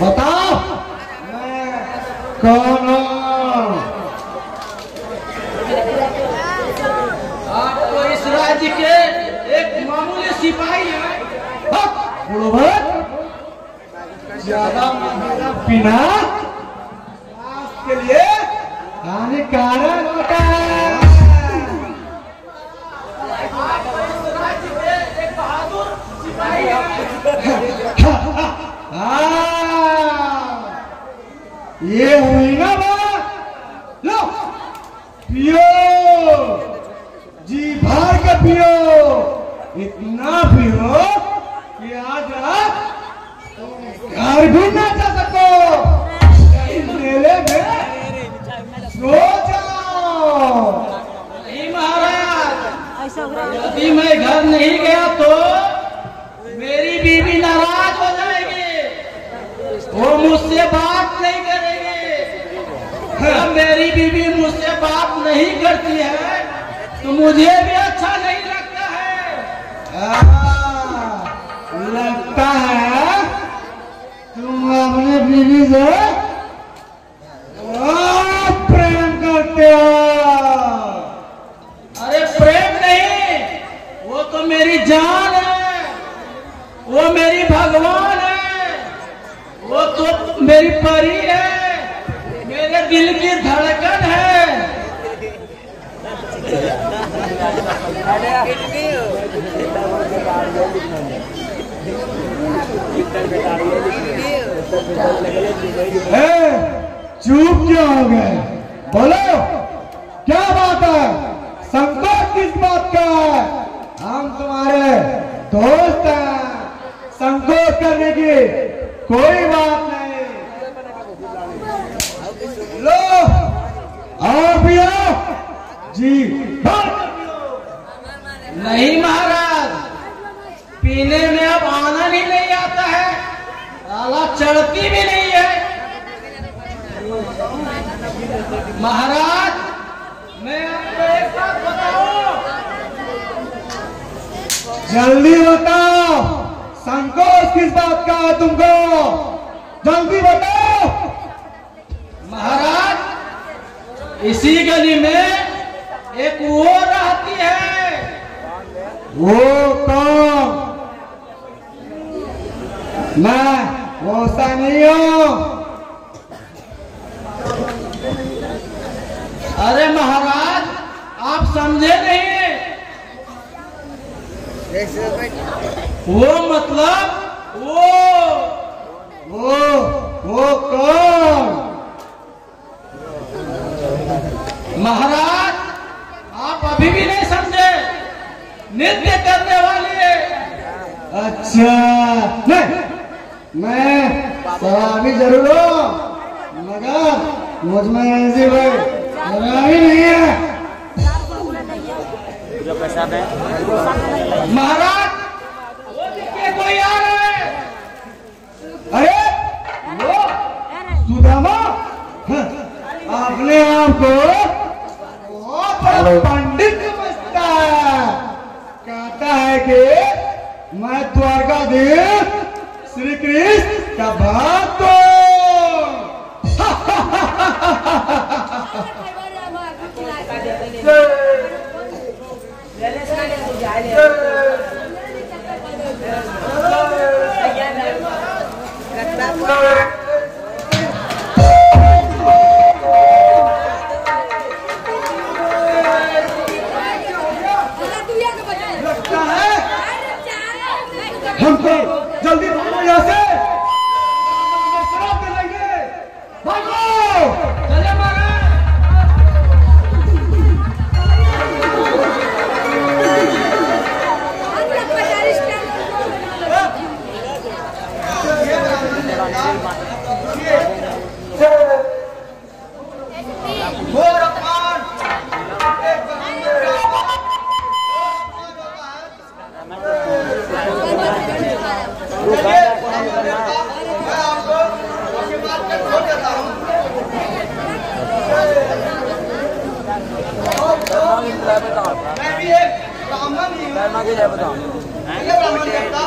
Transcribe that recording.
बताओ। कौन हो? आप तो इस राज्य के एक मामूली सिपाही हैं। ज़्यादा पीना के लिए हानिकारक ये हुई ना बात? लो। पियो। जी भर के पियो। इतना पियो कि आज रात घर भी ना नहीं करती है तो मुझे भी अच्छा नहीं लगता है। हाँ, लगता है तुम अपने बीवी से प्रेम करते हो। अरे प्रेम नहीं वो तो मेरी जान है वो मेरी भगवान है वो तो मेरी परी है मेरे दिल की धड़कन है। चुप क्यों हो गए? बोलो। क्या बात है? संकोच किस बात का है? हम तुम्हारे दोस्त हैं। संकोच करने की कोई बात नहीं। लो। आओ जी। नहीं महाराज, पीने में अब आनंद ही नहीं आता है आला चढ़ती भी नहीं है। महाराज, मैं आपको एक बात बताऊँ। जल्दी बताओ संकोच किस बात का है तुमको? जल्दी बताओ। महाराज, इसी गली में एक वो रहती है। वो कौन? मैं हूँ अरे महाराज, आप समझे नहीं। वो मतलब वो वो वो कौन? महाराज, आप अभी भी नहीं समझे। नृत्य करने वाली अच्छा नहीं, मैं शराबी ज़रूर हूँ। मगर मुझमें ऐसी भाई। शराबी नहीं है। महाराज कोई आ रहा है अरे वो सुदामा हाँ, अपने आप को बहुत पंडित समझता है। कहता है कि मैं द्वारकाधीश श्री कृष्ण का भक्त लगता हमको जल्दी यहाँ से देखिए मैं आपको उसके बाद में हूँ मैं भी एक ब्राह्मण ही। हूँ ब्राह्मण करता